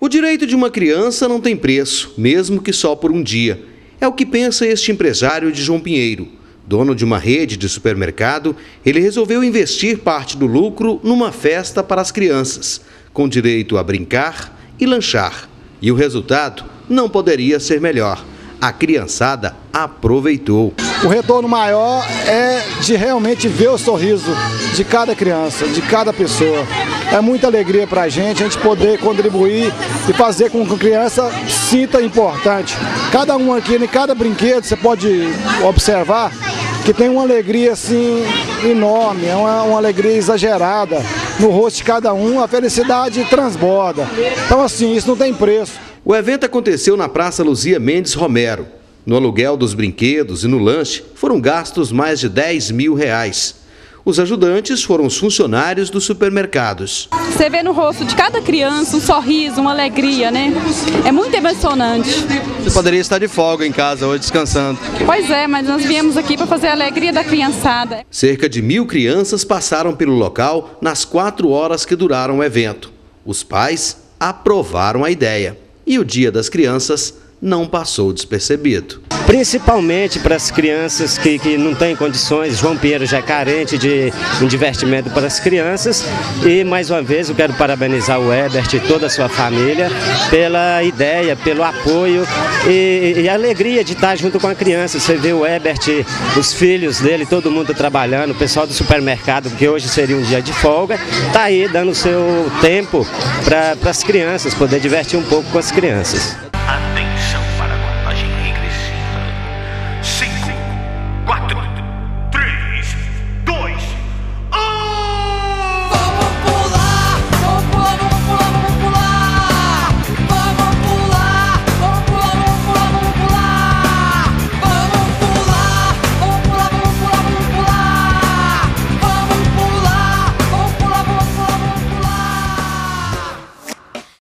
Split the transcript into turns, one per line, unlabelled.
O direito de uma criança não tem preço, mesmo que só por um dia. É o que pensa este empresário de João Pinheiro. Dono de uma rede de supermercado, ele resolveu investir parte do lucro numa festa para as crianças, com direito a brincar e lanchar. E o resultado não poderia ser melhor. A criançada aproveitou.
O retorno maior é de realmente ver o sorriso de cada criança, de cada pessoa. É muita alegria para a gente, a gente poder contribuir e fazer com que a criança sinta importante. Cada um aqui, em cada brinquedo, você pode observar que tem uma alegria assim enorme, é uma, uma alegria exagerada no rosto de cada um, a felicidade transborda. Então assim, isso não tem preço.
O evento aconteceu na Praça Luzia Mendes Romero. No aluguel dos brinquedos e no lanche foram gastos mais de 10 mil reais. Os ajudantes foram os funcionários dos supermercados.
Você vê no rosto de cada criança um sorriso, uma alegria, né? É muito emocionante.
Você poderia estar de folga em casa hoje descansando.
Pois é, mas nós viemos aqui para fazer a alegria da criançada.
Cerca de mil crianças passaram pelo local nas quatro horas que duraram o evento. Os pais aprovaram a ideia e o Dia das Crianças não passou despercebido
principalmente para as crianças que, que não têm condições. João Pinheiro já é carente de um divertimento para as crianças. E mais uma vez eu quero parabenizar o Ebert e toda a sua família pela ideia, pelo apoio e, e a alegria de estar junto com a criança. Você vê o Ebert, os filhos dele, todo mundo trabalhando, o pessoal do supermercado, que hoje seria um dia de folga, está aí dando o seu tempo para as crianças, poder divertir um pouco com as crianças.